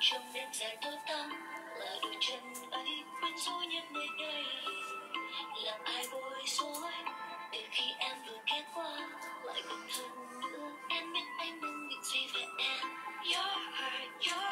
trong đêm dài tối tăm là đôi chân ấy quyến rũ nhất nơi đây làm ai bối rối? Để khi em vừa ghé qua lại gần hơn nữa. Em biết anh đang nghĩ gì về em. Your heart, your